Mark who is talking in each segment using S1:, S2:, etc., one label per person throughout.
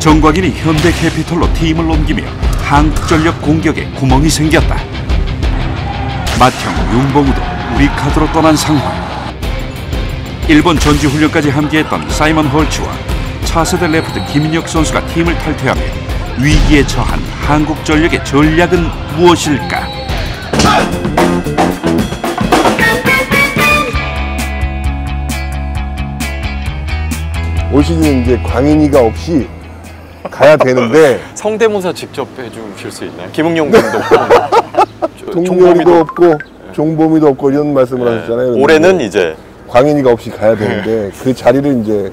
S1: 정광인이 현대캐피털로 팀을 옮기며 한국전력 공격에 구멍이 생겼다. 맏형 윤봉우도 우리 카드로 떠난 상황. 일본 전지훈련까지 함께했던 사이먼 헐츠와 차세대 레프트 김인혁 선수가 팀을 탈퇴하며 위기에 처한 한국전력의 전략은 무엇일까?
S2: 올 시즌 이제 광인이가 없이 가야 되는데
S3: 성대모사 직접 해주실 수 있나요? 김웅용 감독.
S2: 동료리도 없고 종범이도 없고 이런 말씀을 하셨잖아요.
S3: 네. 올해는
S2: 근데
S3: 이제
S2: 광인이가 없이 가야 되는데 그 자리를 이제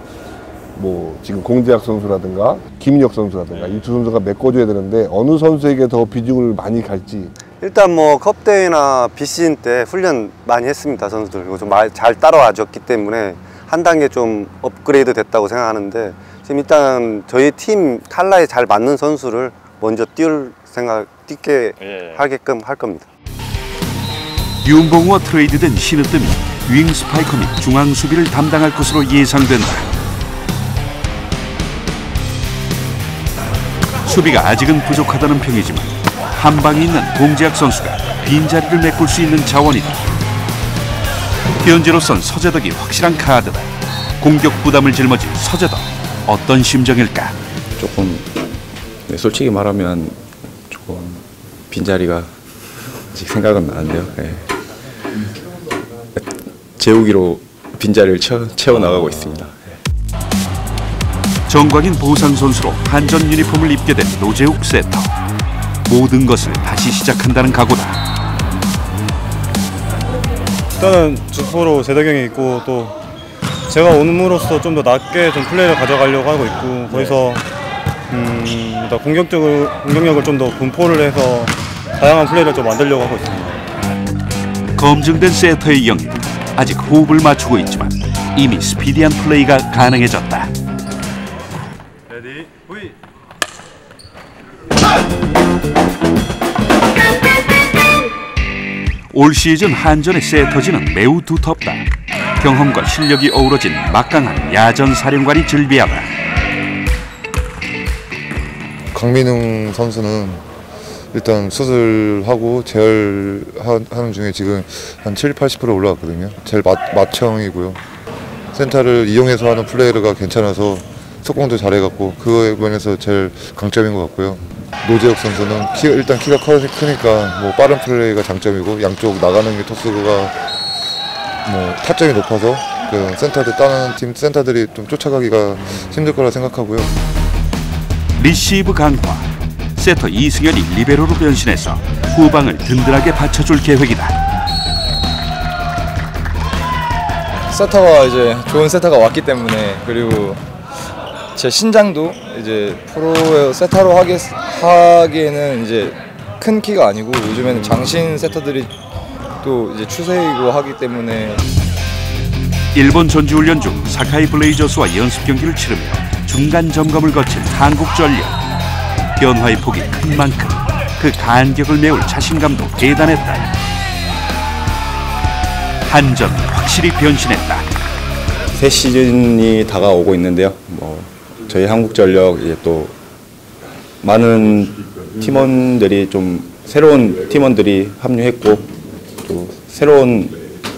S2: 뭐 지금 공재학 선수라든가 김인혁 선수라든가 이 두 선수가 메꿔줘야 되는데 어느 선수에게 더 비중을 많이 갈지
S4: 일단 뭐 컵대회나 비시즌 때 훈련 많이 했습니다 선수들 그리고 좀잘 따라와 줬기 때문에 한 단계 좀 업그레이드 됐다고 생각하는데 지금 일단 저희 팀 칼라에 잘 맞는 선수를 먼저 띄울 생각 뛰게
S3: 예.
S4: 하게끔 할 겁니다.
S1: 윤봉우와 트레이드된 신으뜸이 윙 스파이커 및 중앙 수비를 담당할 것으로 예상된다. 수비가 아직은 부족하다는 평이지만 한 방에 있는 공재학 선수가 빈자리를 메꿀 수 있는 자원이다. 현재로선 서재덕이 확실한 카드다. 공격 부담을 짊어진 서재덕 어떤 심정일까?
S5: 조금 네, 솔직히 말하면 조금 빈자리가 아직 생각은 나는데요. 예. 재우기로 빈자리를 채워, 채워 나가고 있습니다.
S1: 정광인 보상 선수로 한전 유니폼을 입게 된 노재욱 세터. 모든 것을 다시 시작한다는 각오다.
S6: 일단은 주포로 재덕형이 있고 또 제가 오므로써 좀 더 낮게 좀 플레이를 가져가려고 하고 있고 거기서 음, 일단 공격적으로 공격력을 좀 더 분포를 해서 다양한 플레이를 좀 만들려고 하고 있습니다.
S1: 검증된 세터의 영입. 아직 호흡을 맞추고 있지만 이미 스피디한 플레이가 가능해졌다.
S6: Ready V
S1: 올 시즌 한전의 세터진은 매우 두텁다. 경험과 실력이 어우러진 막강한 야전 사령관이 즐비하다.
S7: 강민웅 선수는 일단 수술하고 재활하는 중에 지금 한 7, 80% 올라왔거든요. 제일 맞, 맞청이고요. 센터를 이용해서 하는 플레이가 괜찮아서 속공도 잘해갖고 그거에 면에서 제일 강점인 것 같고요. 노재욱 선수는 키, 일단 키가 커, 크니까 뭐 빠른 플레이가 장점이고 양쪽 나가는 게 토스가 뭐 타점이 높아서 그 센터들 다른 팀 센터들이 좀 쫓아가기가 힘들 거라 생각하고요.
S1: 리시브 강화. 세터 이승현이 리베로로 변신해서 후방을 든든하게 받쳐줄 계획이다.
S8: 세터가 이제 좋은 세터가 왔기 때문에 그리고 제 신장도 이제 프로 세터로 하기, 하기에는 이제 큰 키가 아니고 요즘에는 장신 세터들이 또 이제 추세이고 하기 때문에
S1: 일본 전지훈련 중 사카이 블레이저스와 연습 경기를 치르며 중간 점검을 거친 한국 전력. 변화의 폭이 큰 만큼 그 간격을 메울 자신감도 대단했다. 한전 확실히 변신했다.
S5: 새 시즌이 다가오고 있는데요. 뭐 저희 한국전력 이제 또 많은 팀원들이 좀 새로운 팀원들이 합류했고 또 새로운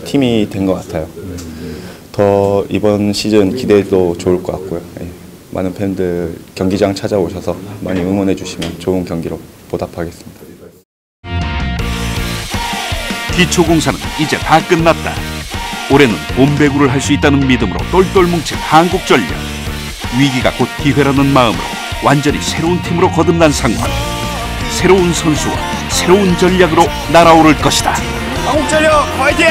S5: 팀이 된 것 같아요. 더 이번 시즌 기대도 좋을 것 같고요. 예. 많은 팬들 경기장 찾아오셔서 많이 응원해 주시면 좋은 경기로 보답하겠습니다.
S1: 기초공사는 이제 다 끝났다. 올해는 봄배구를 할 수 있다는 믿음으로 똘똘 뭉친 한국전력. 위기가 곧 기회라는 마음으로 완전히 새로운 팀으로 거듭난 상황. 새로운 선수와 새로운 전략으로 날아오를 것이다.
S3: 한국전력 화이팅!